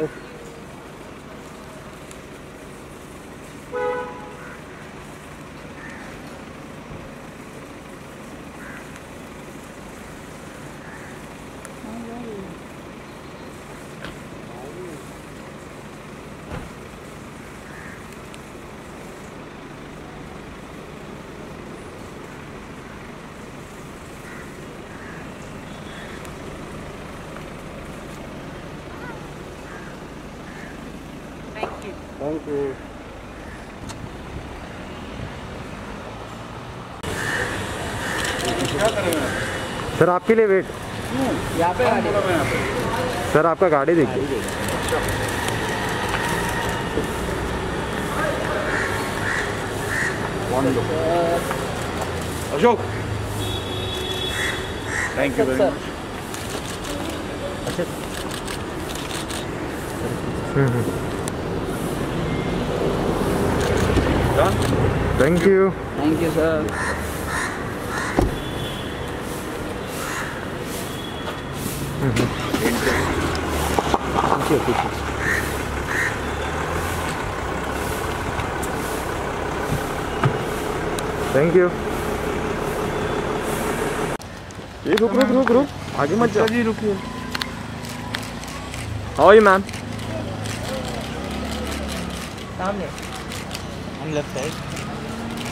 Okay. Thank you. Thank you sir आपके लिए wait. यहाँ पे गाड़ी सर आपका गाड़ी देखिए। Ashok. Thank you very sir. Much thank you thank you sir thank you ये रुक रुक रुक रुक। आगे मत जाओ जी रुकिए। हाउ यू मैम सामने। हम left side